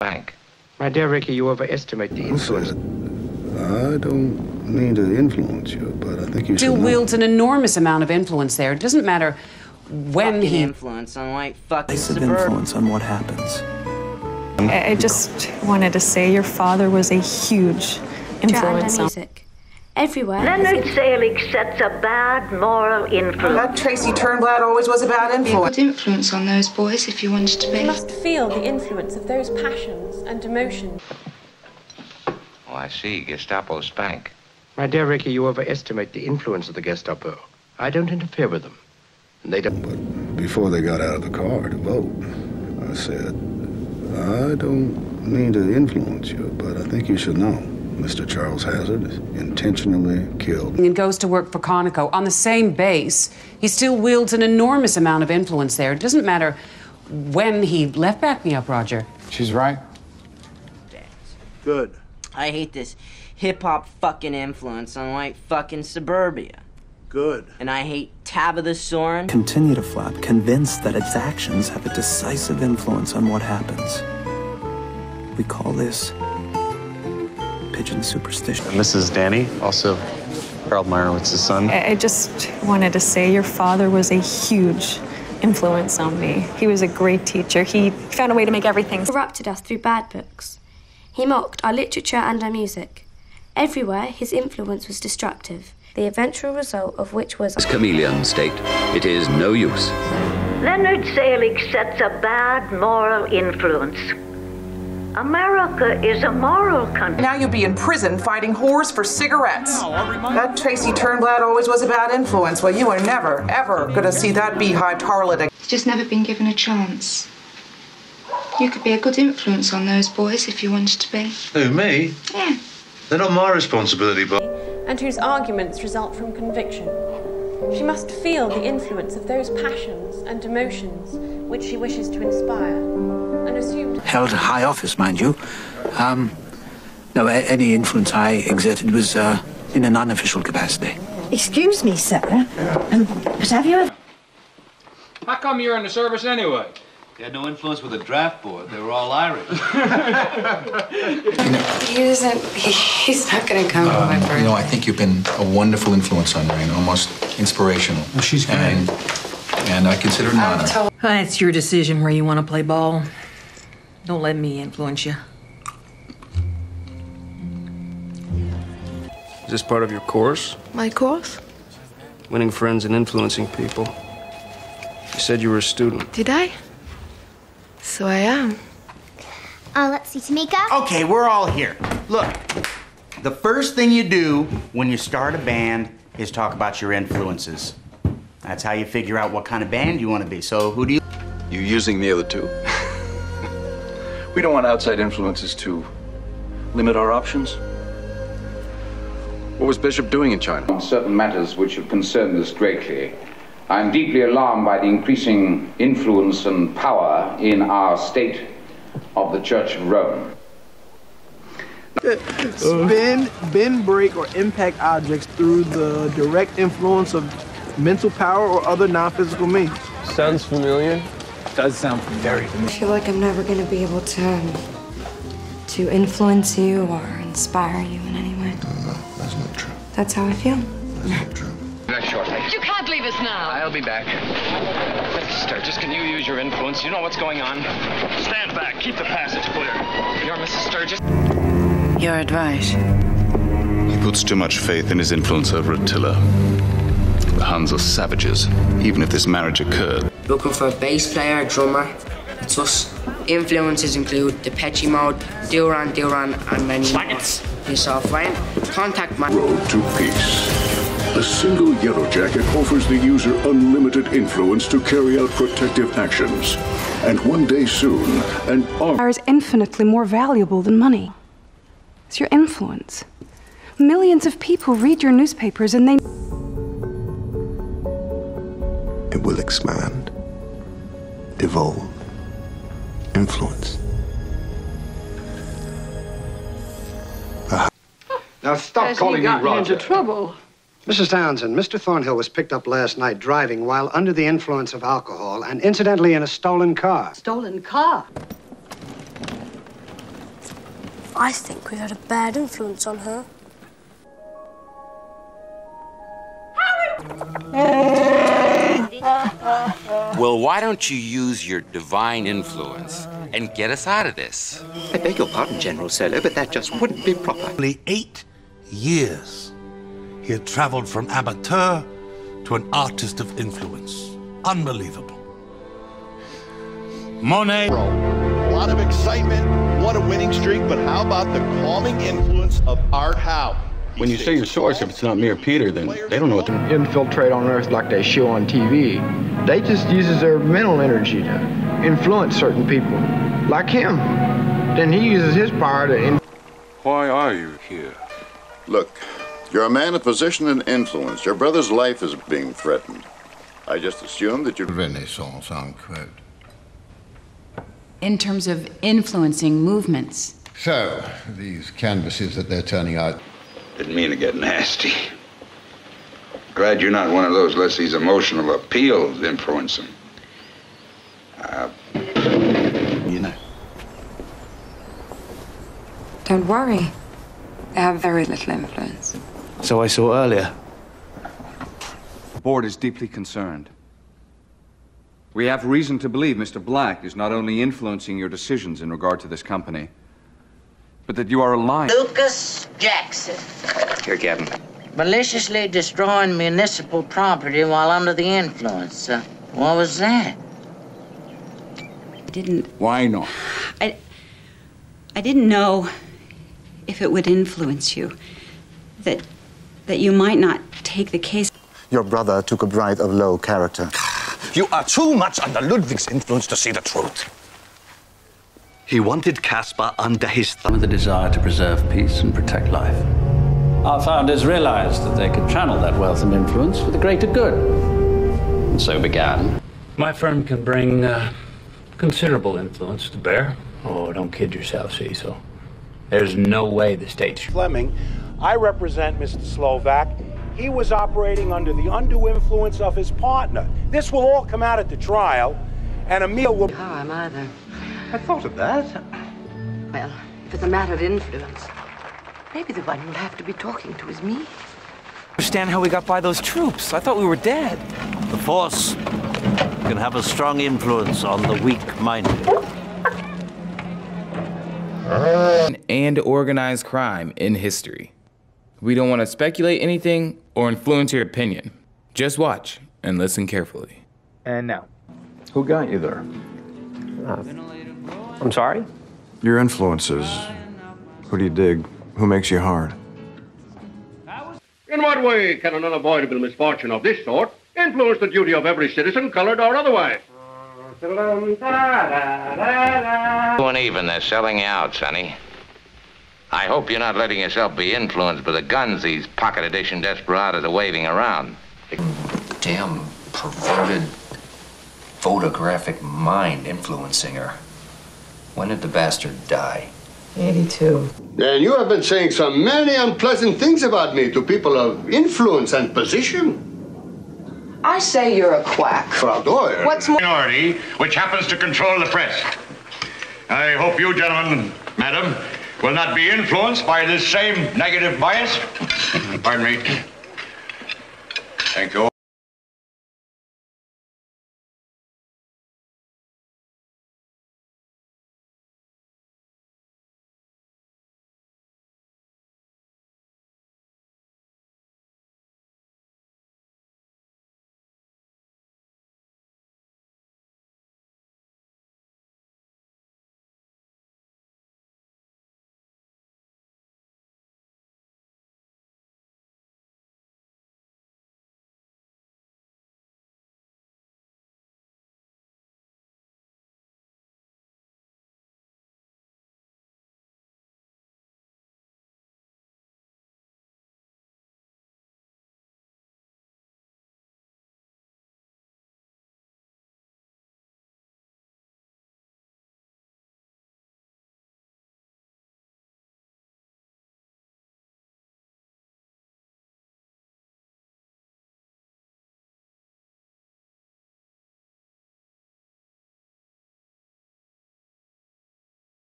bank. My dear Ricky, you overestimate the influence. I don't mean to influence you, but I think you Still should know. wields an enormous amount of influence there. It doesn't matter when fucking he. influence on white fucking Place of influence on what happens. I I just wanted to say your father was a huge influence on music. Everywhere. Leonard Zelig sets a bad moral influence. That Tracy Turnblad always was a bad influence. influence on those boys if you wanted to be. You must feel the influence of those passions and emotions. Oh, I see. Gestapo spank. My dear Ricky, you overestimate the influence of the Gestapo. I don't interfere with them. And they don't. But Before they got out of the car to vote, I said, I don't mean to influence you, but I think you should know. Mr. Charles Hazard is intentionally killed. and goes to work for Conoco on the same base, he still wields an enormous amount of influence there. It doesn't matter when he left. Back me up, Roger. She's right. Good. I hate this hip hop fucking influence on white fucking suburbia. Good. And I hate Tabitha Soren. Continue to flap, convinced that its actions have a decisive influence on what happens. We call this pigeon superstition. And this is Danny, also Harold Meyerowitz's son. I I just wanted to say your father was a huge influence on me. He was a great teacher. He found a way to make everything. corrupted us through bad books. He mocked our literature and our music. Everywhere, his influence was destructive, the eventual result of which was. chameleon state, it is no use. Leonard Zelig sets a bad moral influence. America is a moral country. Now you'll be in prison fighting whores for cigarettes. That Tracy Turnblad always was a bad influence. Well, you are never, ever going to see that beehived harlot again. just never been given a chance. You could be a good influence on those boys if you wanted to be. Who, me? Yeah. They're not my responsibility, but. and whose arguments result from conviction. She must feel the influence of those passions and emotions which she wishes to inspire, and assume Held high office, mind you. Um, no, a- any influence I exerted was uh, in an unofficial capacity. Excuse me, sir. Um, but have you ever. How come you're in the service anyway? They had no influence with the draft board. They were all Irish. He doesn't. He's not gonna come to my Um, birthday. you know, I think you've been a wonderful influence on Rain, almost inspirational. Well, she's great. And, and I consider it an honor. Uh, it's your decision where you want to play ball. Don't let me influence you. Is this part of your course? My course? Winning friends and influencing people. You said you were a student. Did I? So I am. Uh, let's see, Tamika. Okay, we're all here. Look, the first thing you do when you start a band is talk about your influences. That's how you figure out what kind of band you want to be. So, who do you? You using the other two? we don't want outside influences to limit our options. What was Bishop doing in China? On certain matters which have concerned us greatly, I'm deeply alarmed by the increasing influence and power in our state of the Church of Rome. Spin, bend, break, or impact objects through the direct influence of mental power or other non-physical means. Sounds familiar. Does sound very familiar. I feel like I'm never gonna be able to um, to influence you or inspire you in any way. No, That's not true. That's how I feel. That's not You can't leave us now. I'll be back. Mr. Sturgis, can you use your influence? You know what's going on. Stand back. Keep the passage clear. You're Mrs. Sturgis. Your advice. He puts too much faith in his influence over Attila. The Huns are savages, even if this marriage occurred. Looking for a bass player, a drummer. It's us. Influences include the Depeche Mode, Duran Duran, and many more. Piss off, Ryan. Contact my. Road to Peace. A single Yellow Jacket offers the user unlimited influence to carry out protective actions. And one day soon, an arm. Is infinitely more valuable than money. It's your influence. Millions of people read your newspapers and they. It will expand, evolve, influence. Now stop Has he calling me gotten Roger. into trouble? Mrs. Townsend, Mr. Thornhill was picked up last night driving while under the influence of alcohol and incidentally in a stolen car. Stolen car. I think we had a bad influence on her. Well, why don't you use your divine influence and get us out of this? I beg your pardon, General Solo, but that just wouldn't be proper. Only eight years. He had traveled from amateur to an artist of influence. Unbelievable. Monet. A lot of excitement, what a winning streak, but how about the calming influence of Art Howe? When you say your source, if it's not me or Peter, then they don't know what to infiltrate on Earth like they show on TV. They just uses their mental energy to influence certain people, like him. Then he uses his power to. In- Why are you here? Look, you're a man of position and influence. Your brother's life is being threatened. I just assumed that you're Renaissance, unquote. In terms of influencing movements. So, these canvases that they're turning out. Didn't mean to get nasty. Glad you're not one of those lessee's emotional appeals influencing. Uh, you know. Don't worry. They have very little influence. So I saw earlier. The board is deeply concerned. We have reason to believe Mr. Black is not only influencing your decisions in regard to this company, but that you are aligned. Lucas Jackson. Here, Captain. Maliciously destroying municipal property while under the influence. Uh, what was that? I didn't. Why not? I. I didn't know if it would influence you. That. That you might not take the case. Your brother took a bride of low character. You are too much under Ludwig's influence to see the truth. He wanted Caspar under his thumb. With a desire to preserve peace and protect life. Our founders realized that they could channel that wealth and influence for the greater good. And so began. My firm can bring uh, considerable influence to bear. Oh, don't kid yourself, Cecil. There's no way the state's. Fleming, I represent Mr. Slovak. He was operating under the undue influence of his partner. This will all come out at the trial, and Emil will. How am I then? I thought of that. Well, if it's a matter of influence, maybe the one you'll have to be talking to is me. Understand how we got by those troops? I thought we were dead. The Force can have a strong influence on the weak-minded. And organized crime in history. We don't want to speculate anything or influence your opinion. Just watch and listen carefully. And now, who got you there? Uh, I'm sorry? Your influences. Who do you dig? Who makes you hard? In what way can an unavoidable misfortune of this sort influence the duty of every citizen, colored or otherwise? Doing even, they're selling you out, Sonny. I hope you're not letting yourself be influenced by the guns these pocket edition desperados are waving around. Damn perverted photographic mind influencing her. When did the bastard die? 82. And you have been saying so many unpleasant things about me to people of influence and position. I say you're a quack. Frau Doyle. What's more? Minority, which happens to control the press. I hope you gentlemen, madam, will not be influenced by this same negative bias. Pardon me. Thank you.